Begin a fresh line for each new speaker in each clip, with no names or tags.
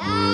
Dad!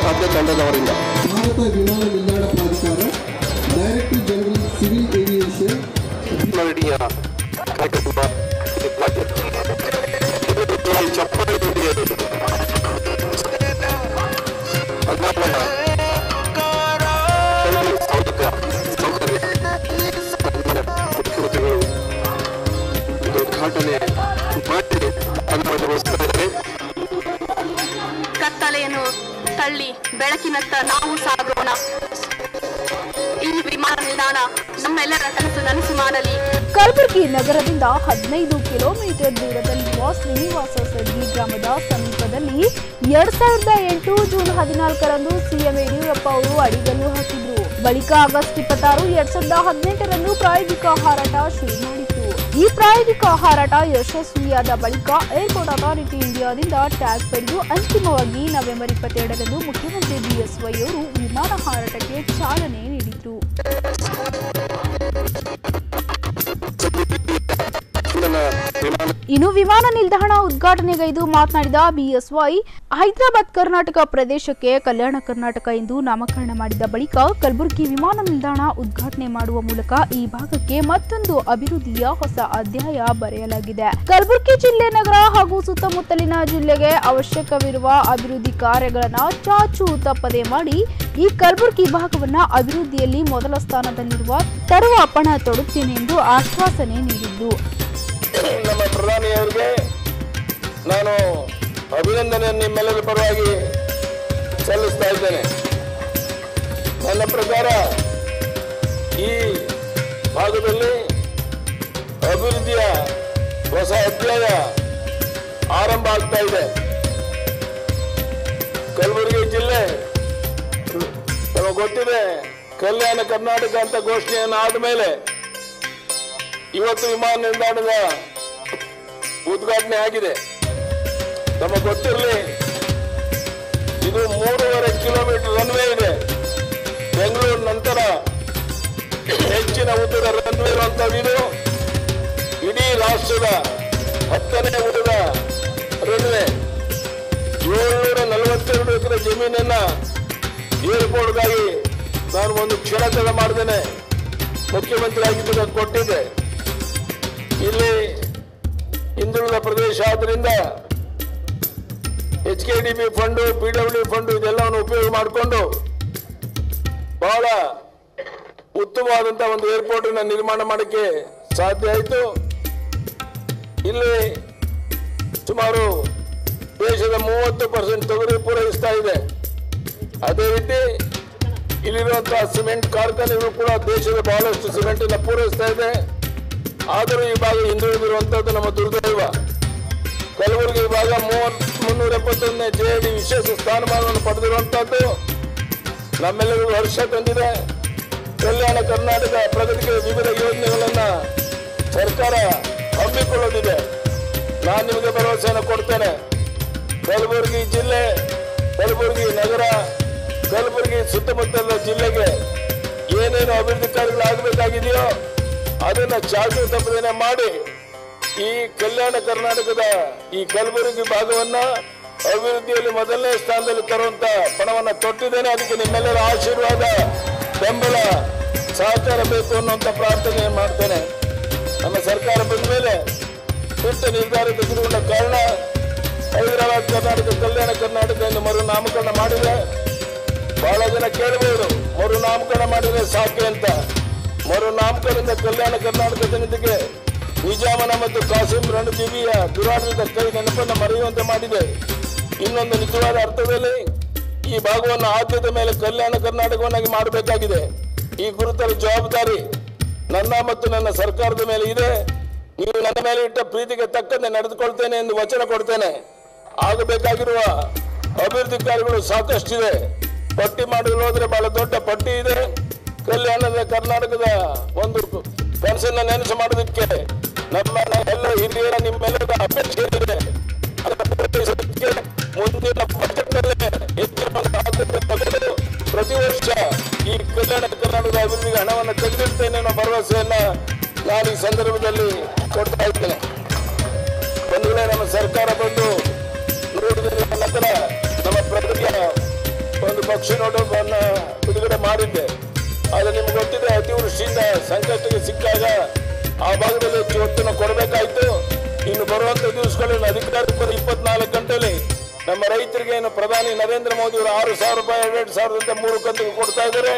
ಖಾತೆ ತಂಡದವರಿಂದ
ಭಾರತ ವಿಮಾನ ನಿಲ್ದಾಣ ಪ್ರಾಧಿಕಾರ ಡೈರೆಕ್ಟರ್ ಜನರಲ್ ಸಿವಿಲ್ ಏವಿಯೇಷನ್
ನಡಿಯ ಕಾರ್ಯಕ್ರಮ ಚಪ್ಪಾಳೆ
ತಳ್ಳಿ ಬೆಳಕಿನತ್ತ ನಾವು ಸಾಗೋಣ. ಈ ವಿಮಾನ ನಿಲ್ದಾಣ ನಮ್ಮೆಲ್ಲರ ಕನಸು ನನಸು ಮಾಡಲಿ.
ಕಲಬುರಗಿ ನಗರದಿಂದ ಹದಿನೈದು ಕಿಲೋಮೀಟರ್ ದೂರದಲ್ಲಿರುವ ಶ್ರೀನಿವಾಸ ಸಡ್ಗಿ ಗ್ರಾಮದ ಸಮೀಪದಲ್ಲಿ ಎರಡ್ ಸಾವಿರದ ಎಂಟು ಜೂನ್ ಹದಿನಾಲ್ಕರಂದು ಸಿಎಂ ಯಡಿಯೂರಪ್ಪ ಅವರು ಅಡಿಗಲ್ಲು ಹಾಕಿದ್ರು. ಬಳಿಕ ಆಗಸ್ಟ್ ಇಪ್ಪತ್ತಾರು, ಎರಡ್ ಸಾವಿರದ ಹದಿನೆಂಟರಂದು ಪ್ರಾಯೋಗಿಕ ಹಾರಾಟ ಶುರು ಈ ಪ್ರಾಯೋಗಿಕ ಹಾರಾಟ ಯಶಸ್ವಿಯಾದ ಬಳಿಕ ಏರ್ಪೋರ್ಟ್ ಅಥಾರಿಟಿ ಇಂಡಿಯಾದಿಂದ ಟ್ಯಾಗ್ ಪಡೆದು ಅಂತಿಮವಾಗಿ ನವೆಂಬರ್ ಇಪ್ಪತ್ತೆರಡರಂದು ಮುಖ್ಯಮಂತ್ರಿ ಬಿಎಸ್ವೈ ಅವರು ವಿಮಾನ ಹಾರಾಟಕ್ಕೆ ಚಾಲನೆ ನೀಡಿದ್ರು ಇನ್ನು ವಿಮಾನ ನಿಲ್ದಾಣ ಉದ್ಘಾಟನೆಗೈದು ಮಾತನಾಡಿದ ಬಿಎಸ್ವೈ, ಹೈದರಾಬಾದ್ ಕರ್ನಾಟಕ ಪ್ರದೇಶಕ್ಕೆ ಕಲ್ಯಾಣ ಕರ್ನಾಟಕ ಎಂದು ನಾಮಕರಣ ಮಾಡಿದ ಬಳಿಕ ಕಲಬುರಗಿ ವಿಮಾನ ನಿಲ್ದಾಣ ಉದ್ಘಾಟನೆ ಮಾಡುವ ಮೂಲಕ ಈ ಭಾಗಕ್ಕೆ ಮತ್ತೊಂದು ಅಭಿವೃದ್ಧಿಯ ಹೊಸ ಅಧ್ಯಾಯ ಬರೆಯಲಾಗಿದೆ. ಕಲಬುರಗಿ ಜಿಲ್ಲೆ ನಗರ ಹಾಗೂ ಸುತ್ತಮುತ್ತಲಿನ ಜಿಲ್ಲೆಗೆ ಅವಶ್ಯಕವಿರುವ ಅಭಿವೃದ್ಧಿ ಕಾರ್ಯಗಳನ್ನು ಚಾಚು ತಪ್ಪದೆ ಮಾಡಿ ಈ ಕಲಬುರಗಿ ಭಾಗವನ್ನ ಅಭಿವೃದ್ಧಿಯಲ್ಲಿ ಮೊದಲ ಸ್ಥಾನದಲ್ಲಿರುವ ತರುವ ಪಣ ತೊಡುತ್ತೇನೆ ಎಂದು ಆಶ್ವಾಸನೆ ನೀಡಿದ್ದು.
ನಮ್ಮ ಪ್ರಧಾನಿಯವರಿಗೆ ನಾನು ಅಭಿನಂದನೆ ನಿಮ್ಮೆಲ್ಲರ ಪರವಾಗಿ ಸಲ್ಲಿಸ್ತಾ ಇದ್ದೇನೆ. ನನ್ನ ಪ್ರಕಾರ ಈ ಭಾಗದಲ್ಲಿ ಅಭಿವೃದ್ಧಿಯ ಹೊಸ ಅಧ್ಯಾಯ ಆರಂಭ ಆಗ್ತಾ ಇದೆ. ಕಲಬುರಗಿ ಜಿಲ್ಲೆ ನಮಗೆ ಗೊತ್ತಿದೆ, ಕಲ್ಯಾಣ ಕರ್ನಾಟಕ ಅಂತ ಘೋಷಣೆಯನ್ನು ಆದಮೇಲೆ ಇವತ್ತು ವಿಮಾನ ನಿಲ್ದಾಣದ ಉದ್ಘಾಟನೆ ಆಗಿದೆ. ನಮಗೆ ಗೊತ್ತಿರಲಿ, ಇದು ಮೂರುವರೆ ಕಿಲೋಮೀಟರ್ ರನ್ವೇ ಇದೆ. ಬೆಂಗಳೂರು ನಂತರ ಹೆಚ್ಚಿನ ಉದ್ದದ ರನ್ವೇ ಇರುವಂತದ್ದು ಇಡೀ ರಾಷ್ಟ್ರದ ಹತ್ತನೇ ಉದ್ದದ ರನ್ವೇ ಏಳ್ನೂರ ನಲವತ್ತೆರಡು ಎಕರೆ ಜಮೀನನ್ನ ಏರ್ಪೋರ್ಟ್ಗಾಗಿ ನಾನು ಒಂದು ಕ್ಷಣತಡ ಮಾಡಿದ್ದೇನೆ. ಮುಖ್ಯಮಂತ್ರಿ ಆಗಿದ್ದಾಗ ಕೊಟ್ಟಿದ್ದೆ. ಇಲ್ಲಿ ಹಿಂದುಳಿದ ಪ್ರದೇಶ ಆದ್ರಿಂದ H K D B fund P W fund ಇದೆಲ್ಲವನ್ನು ಉಪಯೋಗ ಮಾಡಿಕೊಂಡು ಬಹಳ ಉತ್ತಮವಾದಂತಹ ಒಂದು ಏರ್ಪೋರ್ಟ್ ಅನ್ನು ನಿರ್ಮಾಣ ಮಾಡಕ್ಕೆ ಸಾಧ್ಯ ಆಯಿತು. ಇಲ್ಲಿ ಸುಮಾರು ದೇಶದ ಮೂವತ್ತು ಪರ್ಸೆಂಟ್ ತೊಗರಿ ಪೂರೈಸ್ತಾ ಇದೆ. ಅದೇ ರೀತಿ ಇಲ್ಲಿರುವಂತಹ ಸಿಮೆಂಟ್ ಕಾರ್ಖಾನೆಗಳು ಕೂಡ ದೇಶದ ಬಹಳಷ್ಟು ಸಿಮೆಂಟ್ ಅನ್ನು ಪೂರೈಸ್ತಾ ಇದೆ. ಆದರೂ ಈ ಭಾಗ ಹಿಂದುಳಿದಿರುವಂತದ್ದು ನಮ್ಮ ದುರ್ದೈವ. ಕಲಬುರಗಿ ಭಾಗ ಮೂವತ್ ಮುನ್ನೂರ ಎಪ್ಪತ್ತೊಂದನೇ ಜೆ ಡಿ ವಿಶೇಷ ಸ್ಥಾನಮಾನವನ್ನು ಪಡೆದಿರುವಂಥದ್ದು. ನಮ್ಮೆಲ್ಲರಿಗೂ ಹರ್ಷ ತಂದಿದೆ. ಕಲ್ಯಾಣ ಕರ್ನಾಟಕ ಪ್ರಗತಿಗೆ ವಿವಿಧ ಯೋಜನೆಗಳನ್ನ ಸರ್ಕಾರ ಹಮ್ಮಿಕೊಳ್ಳೋದಿದೆ. ನಾನು ನಿಮಗೆ ಭರವಸೆಯನ್ನು ಕೊಡ್ತೇನೆ. ಕಲಬುರಗಿ ಜಿಲ್ಲೆ, ಕಲಬುರಗಿ ನಗರ, ಕಲಬುರಗಿ ಸುತ್ತಮುತ್ತಲ ಜಿಲ್ಲೆಗೆ ಏನೇನು ಅಭಿವೃದ್ಧಿ ಕಾರ್ಯಗಳಾಗಬೇಕಾಗಿದೆಯೋ ಅದನ್ನ ಚಾಚು ತಪ್ಪದೇನೆ ಮಾಡಿ ಈ ಕಲ್ಯಾಣ ಕರ್ನಾಟಕದ ಈ ಕಲಬುರಗಿ ಭಾಗವನ್ನ ಅಭಿವೃದ್ಧಿಯಲ್ಲಿ ಮೊದಲನೇ ಸ್ಥಾನದಲ್ಲಿ ತರುವಂತ ಪಣವನ್ನ ತೊಟ್ಟಿದ್ದೇನೆ. ಅದಕ್ಕೆ ನಿಮ್ಮೆಲ್ಲರ ಆಶೀರ್ವಾದ, ಬೆಂಬಲ ಸಹಕಾರ ಬೇಕು ಅನ್ನುವಂತ ಪ್ರಾರ್ಥನೆ ಮಾಡ್ತೇನೆ. ನಮ್ಮ ಸರ್ಕಾರ ಬಂದ ಮೇಲೆ ಸೂಕ್ತ ನಿರ್ಧಾರ ತೆಗೆದುಕೊಂಡ ಕಾರಣ ಹೈದರಾಬಾದ್ ಕರ್ನಾಟಕ, ಕಲ್ಯಾಣ ಕರ್ನಾಟಕ ಎಂದು ಮರು ನಾಮಕರಣ ಮಾಡಿದೆ. ಬಹಳ ಜನ ಕೇಳಬಹುದು ಮರು ನಾಮಕರಣ ಮಾಡಿದ್ರೆ ಸಾಕೆ ಅಂತ. ಮರು ನಾಮಕರಣದಿಂದ ಕಲ್ಯಾಣ ಕರ್ನಾಟಕ ಜನತೆಗೆ ನಿಜಾಮನ ಮತ್ತು ಕಾಸಿಂ ರಣಜೀವಿಯ ದುರಾಡಳಿತ ಕೈ ನೆನಪನ್ನು ಮರೆಯುವಂತೆ ಮಾಡಿದೆ. ಇನ್ನೊಂದು ನಿಜವಾದ ಅರ್ಥದಲ್ಲಿ ಈ ಭಾಗವನ್ನು ಆದ್ಯತೆ ಮೇಲೆ ಕಲ್ಯಾಣ ಕರ್ನಾಟಕವನ್ನಾಗಿ ಮಾಡಬೇಕಾಗಿದೆ. ಈ ಗುರುತರ ಜವಾಬ್ದಾರಿ ನನ್ನ ಮತ್ತು ನನ್ನ ಸರ್ಕಾರದ ಮೇಲೆ ಇದೆ. ನೀವು ನನ್ನ ಮೇಲೆ ಇಟ್ಟ ಪ್ರೀತಿಗೆ ತಕ್ಕಂತೆ ನಡೆದುಕೊಳ್ತೇನೆ ಎಂದು ವಚನ ಕೊಡ್ತೇನೆ. ಆಗಬೇಕಾಗಿರುವ ಅಭಿವೃದ್ಧಿ ಕಾರ್ಯಗಳು ಸಾಕಷ್ಟಿದೆ. ಪಟ್ಟಿ ಮಾಡಲು ಹೋದರೆ ಬಹಳ ದೊಡ್ಡ ಪಟ್ಟಿ ಇದೆ. ಕಲ್ಯಾಣದ ಕರ್ನಾಟಕದ ಒಂದು ಕನಸನ್ನ ನೆನಸು ಮಾಡೋದಕ್ಕೆ ನಮ್ಮ ಎಲ್ಲ ಹಿರಿಯರ, ನಿಮ್ಮೆಲ್ಲರ ಅಪೇಕ್ಷೆ ಇದೆ. ಮುಂದಿನ ಪ್ರತಿ ವರ್ಷ ಈ ಕಲ್ಯಾಣ ಕರ್ನಾಟಕದ ಅಭಿವೃದ್ಧಿಗೆ ಹಣವನ್ನು ತೆಗೆದಿರ್ತೇನೆ ಅನ್ನೋ ಭರವಸೆಯನ್ನ ನಾನು ಈ ಸಂದರ್ಭದಲ್ಲಿ ಕೊಡ್ತಾ ಇದ್ದೇನೆ. ಒಂದು ವೇಳೆ ನಮ್ಮ ಸರ್ಕಾರ ಬಂದು ನೋಡಿದ ನಂತರ ನಮ್ಮ ಪ್ರಕೃತಿಯ ಒಂದು ಪಕ್ಷಿ ನೋಟವನ್ನು ಬಿಡುಗಡೆ ಮಾಡಿದ್ದೆ. ಆದರೆ ನಿಮ್ಗೆ ಗೊತ್ತಿದೆ ಅತಿವೃಷ್ಟಿಯಿಂದ ಸಂಕಷ್ಟಕ್ಕೆ ಸಿಕ್ಕಾಗ ಆ ಭಾಗದಲ್ಲಿ ಹೆಚ್ಚು ಒತ್ತನ್ನು ಕೊಡಬೇಕಾಯ್ತು. ಇನ್ನು ಬರುವಂತ ದಿವಸಗಳಲ್ಲಿ ಅಧಿಕಾರಿ ಇಪ್ಪತ್ನಾಲ್ಕು ಗಂಟೆಯಲ್ಲಿ ನಮ್ಮ ರೈತರಿಗೆ ಏನು ಪ್ರಧಾನಿ ನರೇಂದ್ರ ಮೋದಿ ಅವರು ಆರು ಸಾವಿರ ರೂಪಾಯಿ, ಎರಡೆರಡು ಸಾವಿರದಿಂದ ಮೂರು ಕಂತಿಗೆ ಕೊಡ್ತಾ ಇದ್ದಾರೆ.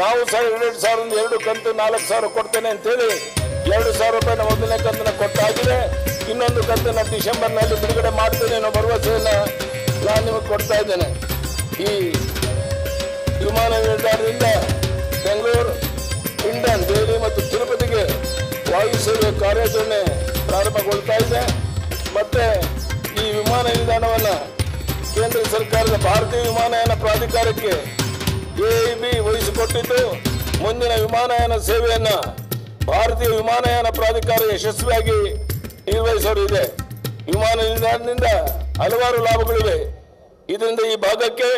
ನಾವು ಸಹ ಎರಡೆರಡು ಸಾವಿರದಿಂದ ಎರಡು ಕಂತು ನಾಲ್ಕು ಸಾವಿರ ಕೊಡ್ತೇನೆ ಅಂತೇಳಿ ಎರಡು ಸಾವಿರ ರೂಪಾಯಿನ ಮೊದಲನೇ ಕಂತನ್ನ ಕೊಟ್ಟಾಗಿದೆ. ಇನ್ನೊಂದು ಕಂತನ್ನ ಡಿಸೆಂಬರ್ನಲ್ಲಿ ಬಿಡುಗಡೆ ಮಾಡ್ತೇನೆ ಅನ್ನೋ ಭರವಸೆಯನ್ನ ನಾನು ನಿಮಗೆ ಕೊಡ್ತಾ ಇದ್ದೇನೆ. ಈ ವಿಮಾನ ನಿಲ್ದಾಣದಿಂದ ಬೆಂಗಳೂರು ಇಂಡನ್ ದೆಹಲಿ ಮತ್ತು ತಿರುಪತಿಗೆ ವಾಯು ಸೇವೆ ಕಾರ್ಯಾಚರಣೆ ಪ್ರಾರಂಭಗೊಳ್ತಾ ಇದೆ. ಮತ್ತೆ ಈ ವಿಮಾನ ನಿಲ್ದಾಣವನ್ನು ಕೇಂದ್ರ ಸರ್ಕಾರದ ಭಾರತೀಯ ವಿಮಾನಯಾನ ಪ್ರಾಧಿಕಾರಕ್ಕೆ ಎಐಬಿ ವಹಿಸಿಕೊಟ್ಟಿದ್ದು. ಮುಂದಿನ ವಿಮಾನಯಾನ ಸೇವೆಯನ್ನು ಭಾರತೀಯ ವಿಮಾನಯಾನ ಪ್ರಾಧಿಕಾರ ಯಶಸ್ವಿಯಾಗಿ ನಿರ್ವಹಿಸೋರು ಇದೆ. ವಿಮಾನ ನಿಲ್ದಾಣದಿಂದ ಹಲವಾರು ಲಾಭಗಳಿವೆ. ಇದರಿಂದ ಈ ಭಾಗಕ್ಕೆ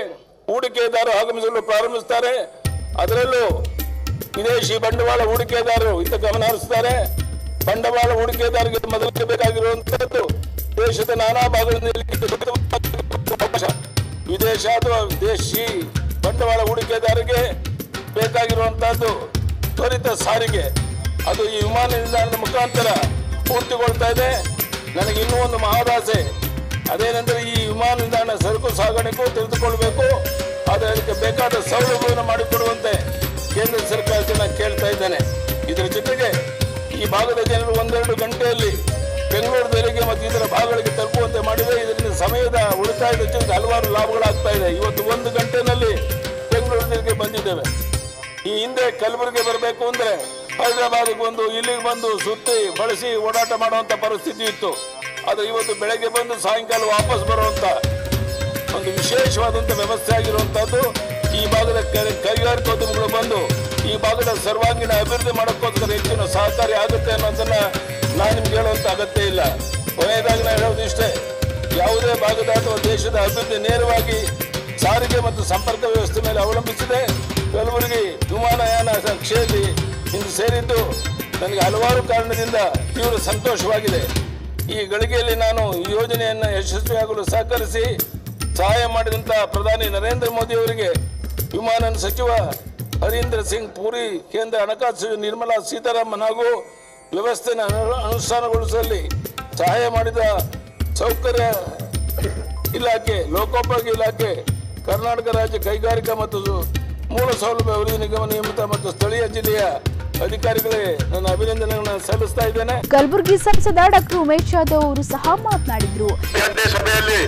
ಹೂಡಿಕೆದಾರರು ಆಗಮಿಸಲು ಪ್ರಾರಂಭಿಸುತ್ತಾರೆ ಅದರಲ್ಲೂ ವಿದೇಶಿ ಬಂಡವಾಳ ಹೂಡಿಕೆದಾರರು ಇತ ಗಮನ ಹರಿಸ್ತಾರೆ. ಬಂಡವಾಳ ಹೂಡಿಕೆದಾರರಿಗೆ ಮೊದಲಿಗೆ ಬೇಕಾಗಿರುವಂತಹದ್ದು ದೇಶದ ನಾನಾ ಭಾಗಗಳಲ್ಲಿ. ವಿದೇಶ ಅಥವಾ ವಿದೇಶಿ ಬಂಡವಾಳ ಹೂಡಿಕೆದಾರರಿಗೆ ಬೇಕಾಗಿರುವಂತಹದ್ದು ತ್ವರಿತ ಸಾರಿಗೆ. ಅದು ಈ ವಿಮಾನ ನಿಲ್ದಾಣದ ಮುಖಾಂತರ ಪೂರ್ತಿಗೊಳ್ತಾ ಇದೆ. ನನಗೆ ಇನ್ನೂ ಒಂದು ಮಹಾದಾಸೆ. ಅದೇನೆಂದರೆ ಈ ವಿಮಾನ ನಿಲ್ದಾಣ ಸರಕು ಸಾಗಣೆಗೂ ತಿಳಿದುಕೊಳ್ಬೇಕು ಮಾಡಿಕೊಡುವಂತೆ ಕೇಂದ್ರ ಸರ್ಕಾರದಿಂದ ಕೇಳ್ತಾ ಇದ್ದೇನೆ. ಇದರ ಜೊತೆಗೆ ಈ ಭಾಗದ ಜನರು ಒಂದೆರಡು ಗಂಟೆಯಲ್ಲಿ ಬೆಂಗಳೂರು ದೆಹಲಿಗೆ ಮತ್ತು ಇದರ ಭಾಗಗಳಿಗೆ ತಲುಪುವಂತೆ ಮಾಡಿದೆ ಇದರಿಂದ ಸಮಯದ ಉಳಿತಾಯದ ಜೊತೆಗೆ ಹಲವಾರು ಲಾಭಗಳಾಗ್ತಾ ಇದೆ. ಇವತ್ತು ಒಂದು ಗಂಟೆನಲ್ಲಿ ಬೆಂಗಳೂರು ದೆಹಲಿಗೆ ಬಂದಿದ್ದೇವೆ. ಈ ಹಿಂದೆ ಕಲಬುರಗಿ ಬರಬೇಕು ಅಂದ್ರೆ ಹೈದರಾಬಾದಿಗೆ ಬಂದು, ಇಲ್ಲಿಗೆ ಬಂದು ಸುತ್ತಿ ಬಳಸಿ ಓಡಾಟ ಮಾಡುವಂತ ಪರಿಸ್ಥಿತಿ ಇತ್ತು. ಆದ್ರೆ ಇವತ್ತು ಬೆಳಗ್ಗೆ ಬಂದು ಸಾಯಂಕಾಲ ವಾಪಸ್ ಬರುವಂತ ಒಂದು ವಿಶೇಷವಾದಂತ ವ್ಯವಸ್ಥೆ ಆಗಿರುವಂತಹದ್ದು ಈ ಭಾಗದ ಕೈಗಾರಿಕೋದ್ಯಮಗಳು ಬಂದು ಈ ಭಾಗದ ಸರ್ವಾಂಗೀಣ ಅಭಿವೃದ್ಧಿ ಮಾಡೋಕ್ಕೋಸ್ಕರ ಹೆಚ್ಚಿನ ಸಹಕಾರಿ ಆಗುತ್ತೆ ಅನ್ನೋದನ್ನ ನಾನು ನಿಮ್ಗೆ ಹೇಳುವಂತ ಅಗತ್ಯ ಇಲ್ಲ. ಕೊನೆಯದಾಗಿ ನಾನು ಹೇಳೋದು ಇಷ್ಟೇ, ಯಾವುದೇ ಭಾಗದ ಅಥವಾ ದೇಶದ ಅಭಿವೃದ್ಧಿ ನೇರವಾಗಿ ಸಾರಿಗೆ ಮತ್ತು ಸಂಪರ್ಕ ವ್ಯವಸ್ಥೆ ಮೇಲೆ ಅವಲಂಬಿಸಿದೆ. ಕಲಬುರಗಿ ವಿಮಾನಯಾನ ಕ್ಷೇತ್ರ ಇಂದು ಸೇರಿದ್ದು ನನಗೆ ಹಲವಾರು ಕಾರಣದಿಂದ ತೀವ್ರ ಸಂತೋಷವಾಗಿದೆ. ಈ ಗಳಿಗೆಯಲ್ಲಿ ನಾನು ಈ ಯೋಜನೆಯನ್ನು ಯಶಸ್ವಿಯಾಗಲು ಸಹಕರಿಸಿ ಸಹಾಯ ಮಾಡಿದಂತ ಪ್ರಧಾನಿ ನರೇಂದ್ರ ಮೋದಿ ವಿಮಾನ ಸಚಿವ ಹರೀಂದ್ರ ಸಿಂಗ್ ಪೂರಿ ಕೇಂದ್ರ ಹಣಕಾಸು ಸಚಿವೆ ನಿರ್ಮಲಾ ಸೀತಾರಾಮನ್ ಹಾಗೂ ವ್ಯವಸ್ಥೆನ ಅನು- ಅನುಷ್ಠಾನಗೊಳಿಸುವಲ್ಲಿ ಸಹಾಯ ಮಾಡಿದ ಸೌಕರ್ಯ ಇಲಾಖೆ ಲೋಕೋಪಯೋಗಿ ಇಲಾಖೆ ಕರ್ನಾಟಕ ರಾಜ್ಯ ಕೈಗಾರಿಕಾ ಮತ್ತು ಮೂಲ ಸೌಲಭ್ಯ ಅಭಿವೃದ್ಧಿ ನಿಗಮ ನಿಯಮಿತ ಮತ್ತು ಸ್ಥಳೀಯ ಜಿಲ್ಲೆಯ ಅಧಿಕಾರಿಗಳಿಗೆ ನನ್ನ ಅಭಿನಂದನೆಗಳನ್ನು ಸಲ್ಲಿಸ್ತಾ ಇದ್ದೇನೆ.
ಕಲಬುರಗಿ ಸಂಸದ ಡಾಕ್ಟರ್ ಉಮೇಶ್ ಯಾದವ್ ಅವರು ಸಹ ಮಾತನಾಡಿದ್ರು.
ಸಭೆಯಲ್ಲಿ